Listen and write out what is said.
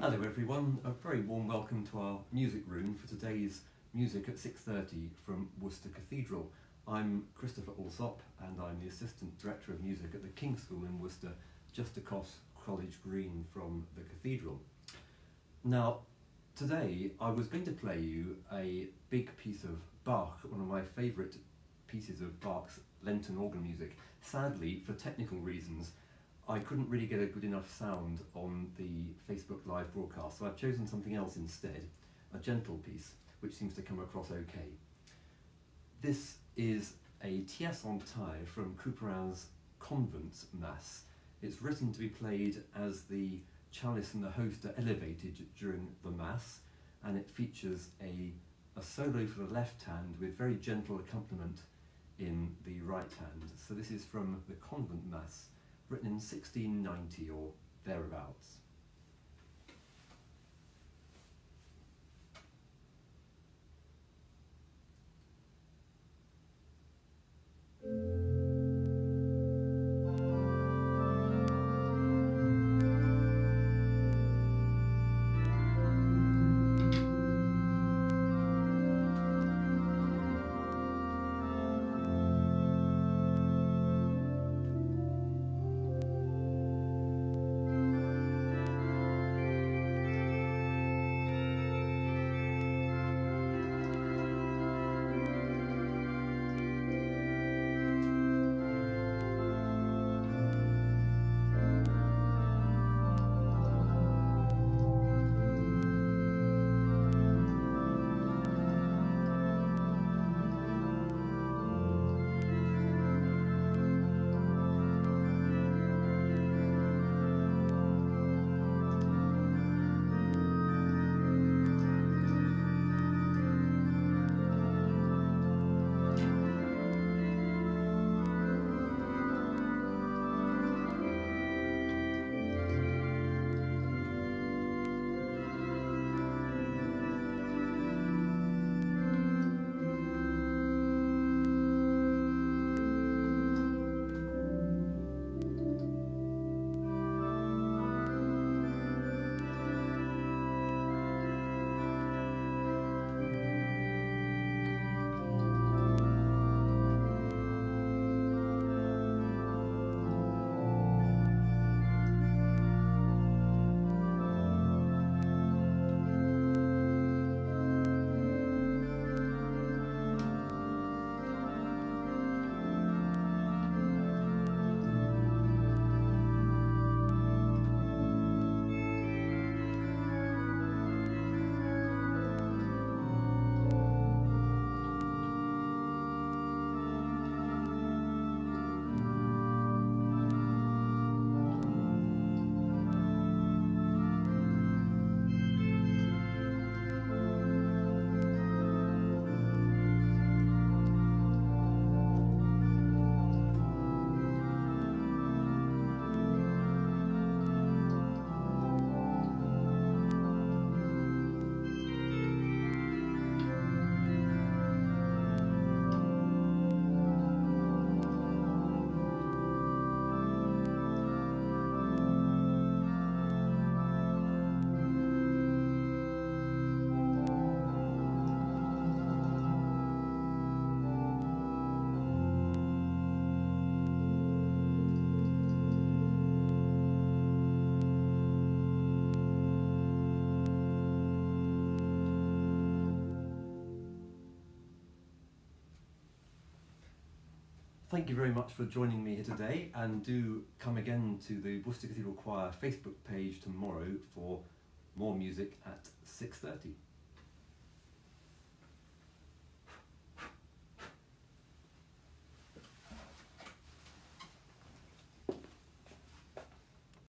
Hello everyone, a very warm welcome to our music room for today's music at 6.30 from Worcester Cathedral. I'm Christopher Allsop and I'm the Assistant Director of Music at the King's School in Worcester, just across College Green from the Cathedral. Now, today I was going to play you a big piece of Bach, one of my favourite pieces of Bach's Lenten organ music. Sadly, for technical reasons, I couldn't really get a good enough sound on the Facebook Live broadcast, so I've chosen something else instead, a gentle piece, which seems to come across okay. This is a Tierce en Taille from Couperin's Convent Mass. It's written to be played as the chalice and the host are elevated during the Mass, and it features a, a solo for the left hand with very gentle accompaniment in the right hand. So this is from the Convent Mass written in 1690 or thereabouts. Thank you very much for joining me here today and do come again to the Worcester Cathedral Choir Facebook page tomorrow for more music at 6.30.